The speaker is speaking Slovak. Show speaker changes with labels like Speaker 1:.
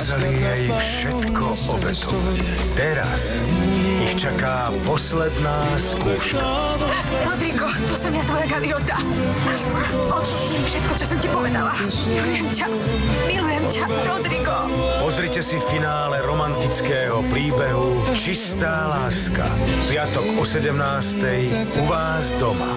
Speaker 1: dokázali jej všetko obetovať. Teraz ich čaká posledná skúška.
Speaker 2: Rodrigo, to som ja tvoja gaviota. Odpustím všetko, čo som ti povedala. Milujem ťa. Milujem ťa, Rodrigo.
Speaker 1: Pozrite si finále romantického príbehu Čistá láska. Piatok o 17. u vás doma.